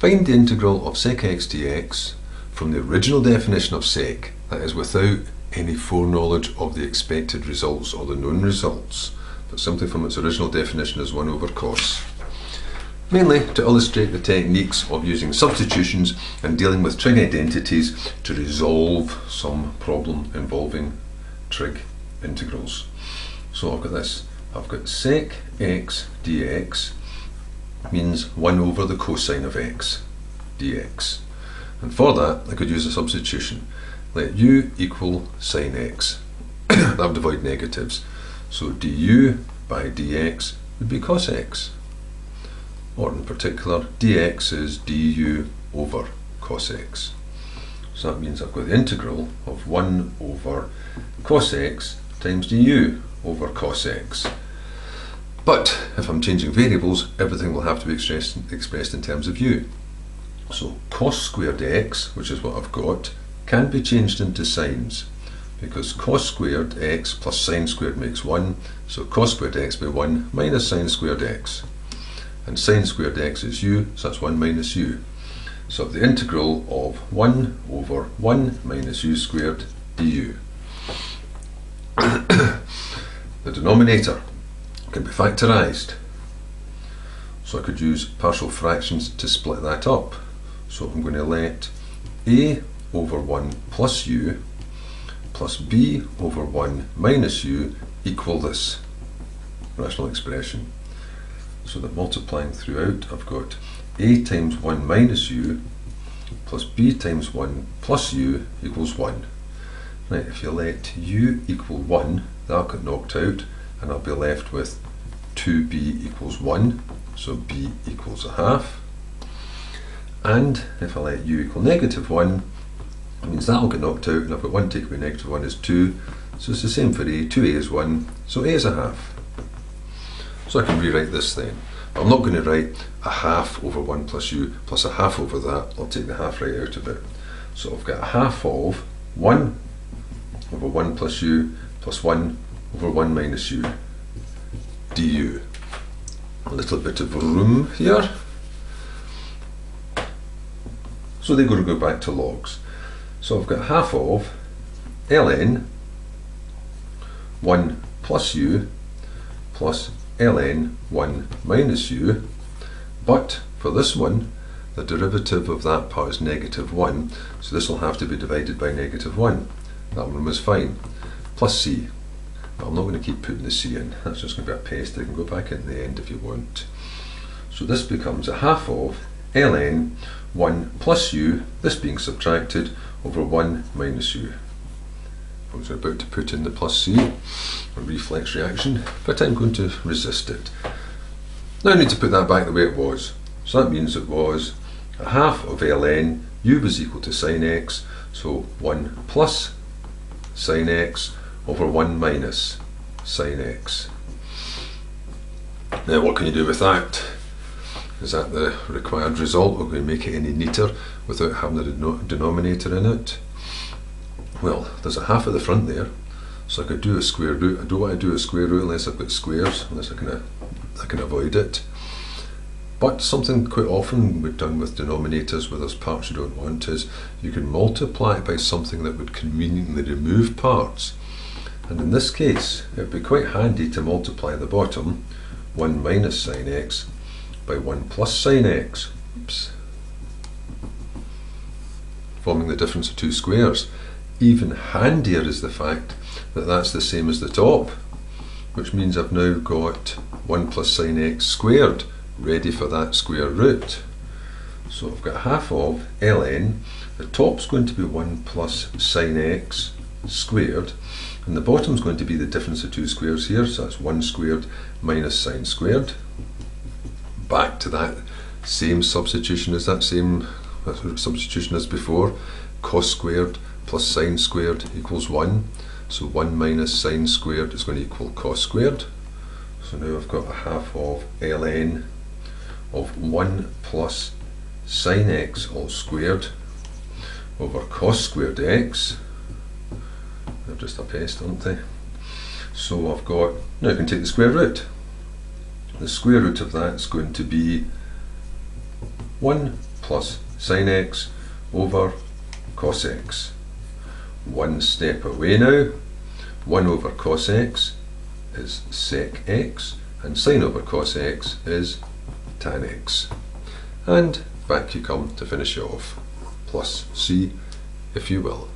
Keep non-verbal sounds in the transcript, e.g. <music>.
Find the integral of sec x dx from the original definition of sec, that is without any foreknowledge of the expected results or the known results, but simply from its original definition as 1 over cos. Mainly to illustrate the techniques of using substitutions and dealing with trig identities to resolve some problem involving trig integrals. So I've got this, I've got sec x dx means 1 over the cosine of x dx. And for that, I could use a substitution. Let u equal sine x. <coughs> that would avoid negatives. So du by dx would be cos x. Or in particular, dx is du over cos x. So that means I've got the integral of 1 over cos x times du over cos x. But if I'm changing variables, everything will have to be expressed, expressed in terms of u. So cos squared x, which is what I've got, can be changed into sines because cos squared x plus sine squared makes 1, so cos squared x by 1 minus sine squared x. And sine squared x is u, so that's 1 minus u. So the integral of 1 over 1 minus u squared du. <coughs> the denominator can be factorised. So I could use partial fractions to split that up. So I'm going to let a over 1 plus u plus b over 1 minus u equal this rational expression. So that multiplying throughout, I've got a times 1 minus u plus b times 1 plus u equals 1. Right, if you let u equal 1, that'll get knocked out and I'll be left with 2b equals 1, so b equals a half. And if I let u equal negative 1, it means that'll get knocked out and I've got 1 taken away negative 1 is 2, so it's the same for a, 2a is 1, so a is a half. So I can rewrite this then. I'm not going to write a half over 1 plus u plus a half over that, I'll take the half right out of it. So I've got a half of 1 over 1 plus u plus 1 over 1 minus u du. A little bit of room here. So they're going to go back to logs. So I've got half of ln 1 plus u plus ln 1 minus u, but for this one, the derivative of that part is negative 1, so this will have to be divided by negative 1. That one was fine. Plus c. But I'm not going to keep putting the c in, <laughs> that's just going to be a paste, I can go back in the end if you want. So this becomes a half of ln 1 plus u, this being subtracted, over 1 minus u. I was about to put in the plus c, a reflex reaction, but I'm going to resist it. Now I need to put that back the way it was. So that means it was a half of ln, u was equal to sine x, so 1 plus sine x over 1 minus sine x. Now what can you do with that? Is that the required result? We're going to make it any neater without having the denominator in it? Well, there's a half at the front there, so I could do a square root. I don't want to do a square root unless I've got squares, unless I can, I can avoid it. But something quite often we've done with denominators where there's parts you don't want is you can multiply it by something that would conveniently remove parts. And in this case, it would be quite handy to multiply the bottom, 1 minus sine x, by 1 plus sine x. Oops. Forming the difference of two squares. Even handier is the fact that that's the same as the top, which means I've now got 1 plus sine x squared ready for that square root. So I've got half of ln, the top's going to be 1 plus sine x squared, and the bottom is going to be the difference of two squares here, so that's 1 squared minus sine squared back to that same substitution as that same substitution as before. Cos squared plus sine squared equals 1. So 1 minus sine squared is going to equal cos squared. So now I've got a half of ln of 1 plus sine x all squared over cos squared x. Just a paste, aren't they? So I've got, now I can take the square root the square root of that is going to be 1 plus sine x over cos x. One step away now. 1 over cos x is sec x, and sine over cos x is tan x. And back you come to finish off, plus c if you will.